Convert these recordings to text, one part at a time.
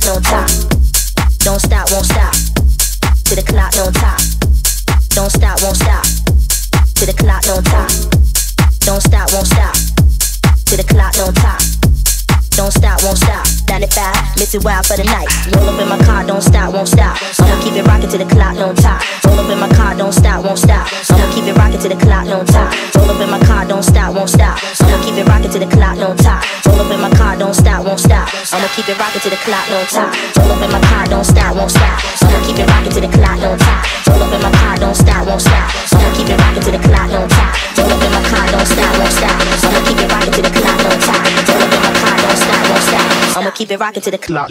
clock don't top. Don't stop, won't stop. Till the clock don't top. Don't stop, won't stop. Till the clock don't top. Don't stop, won't stop. Till the clock don't top. Don't stop, won't stop. 95, miss it wild for the night. Roll up in my car, don't stop, won't stop. I'ma keep it rocking till the clock don't top. Roll up in my car, don't stop, won't stop. I'ma keep it rocking till the clock don't top. Roll up in my car, don't stop, won't stop. I'ma keep it rocking till the clock don't top. Roll up in my car, don't stop, won't stop. I'ma keep it rocking till the clock don't top. Roll up in my car, don't stop, won't stop. I'ma keep it rocking till the clock don't top. Roll up in my car, don't stop, won't stop. I'ma keep it rocking till the clock don't top. Roll up in my car, don't stop, won't stop. I'ma keep it rocking till the clock don't top. Roll up in my car, don't stop. I'ma keep it rocking to the clock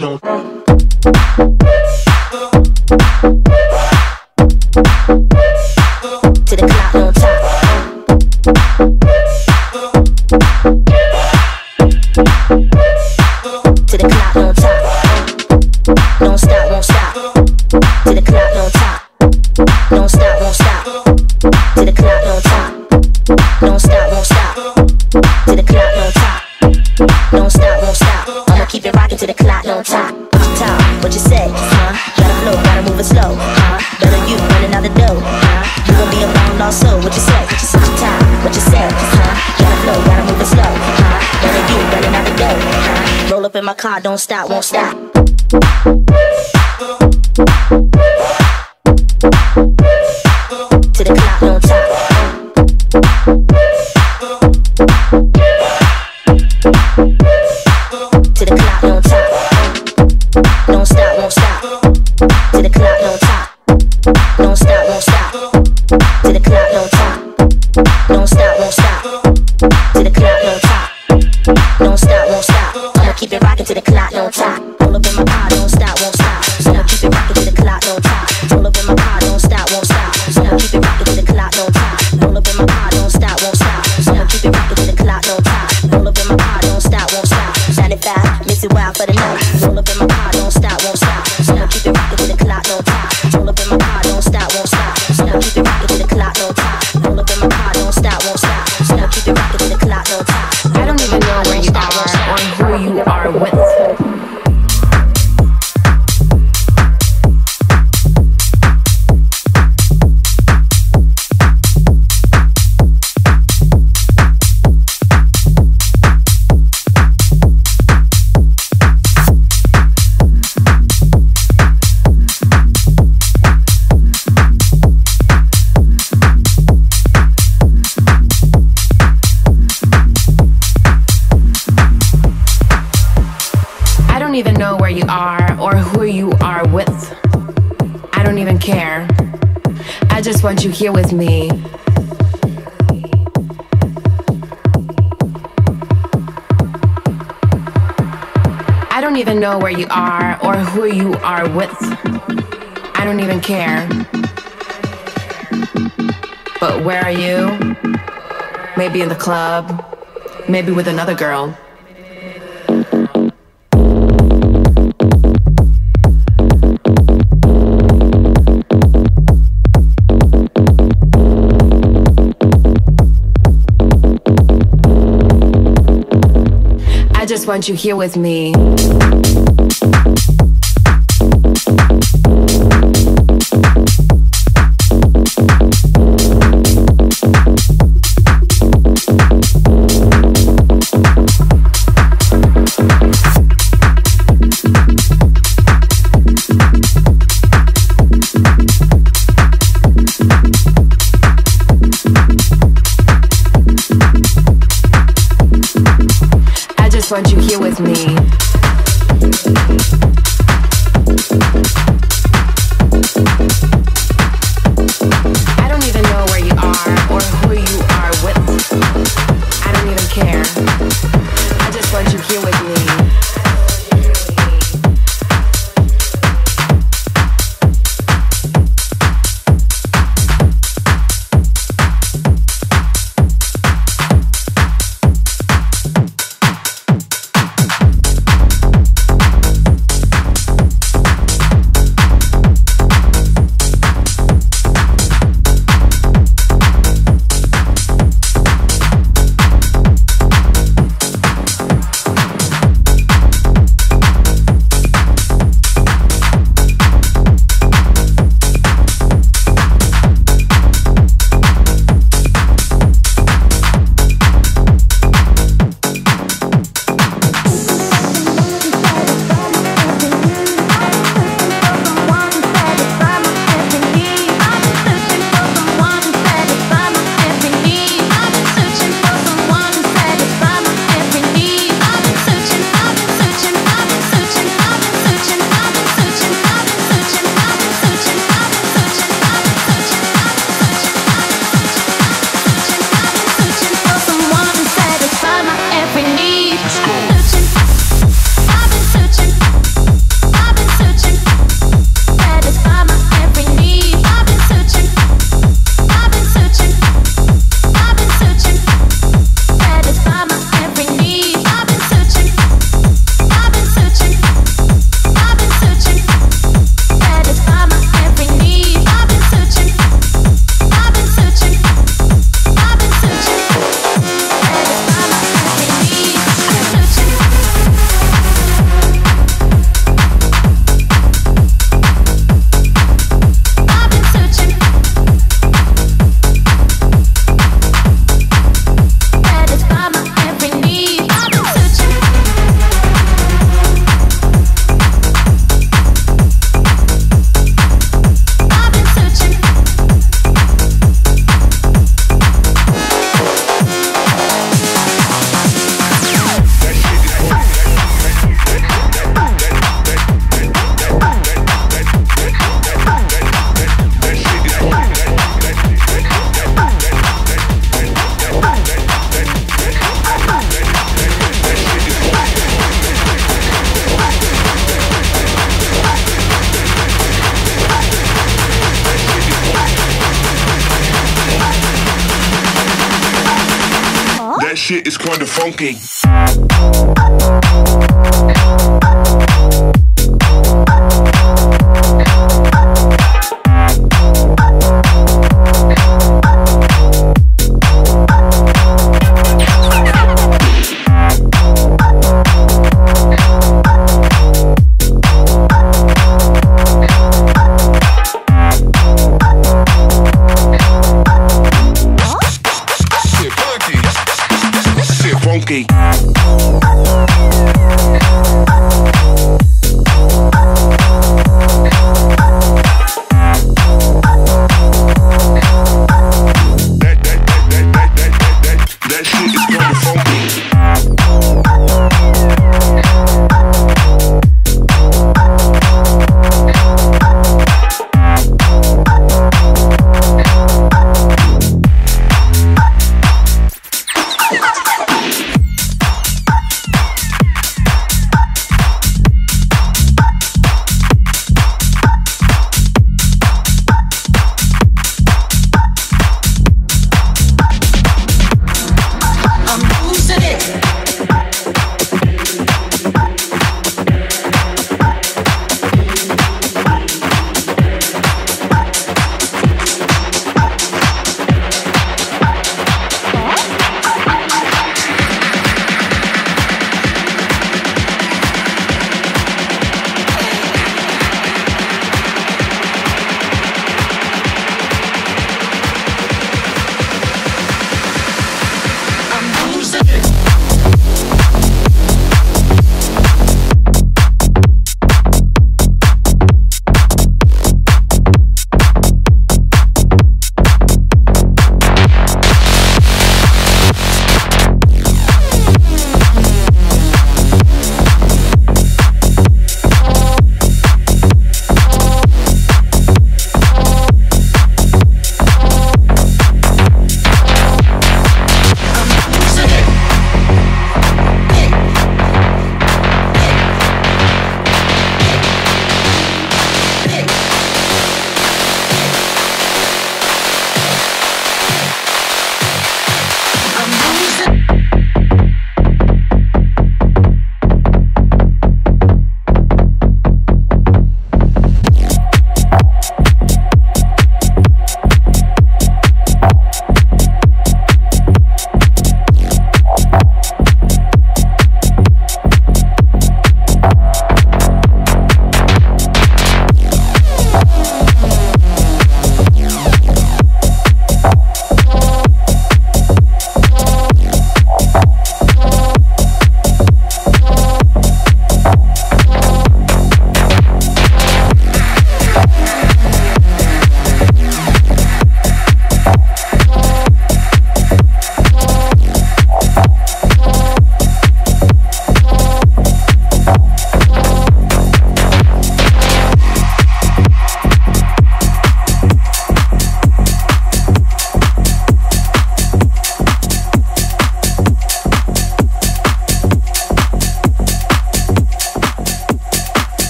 the clock don't top. Top, what you say? Huh? Gotta flow, gotta move it slow. Huh? Better you running out the dough. Huh? You gon' be a long lost soul. What you say? You say? What you say? Huh? Gotta flow, gotta move it slow. Huh? Better you running out the dough. Huh? Roll up in my car, don't stop, won't stop. Are or who you are with. I don't even care. But where are you? Maybe in the club, maybe with another girl. I just want you here with me thank you Donkey.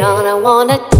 On. I wanna.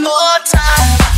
more time.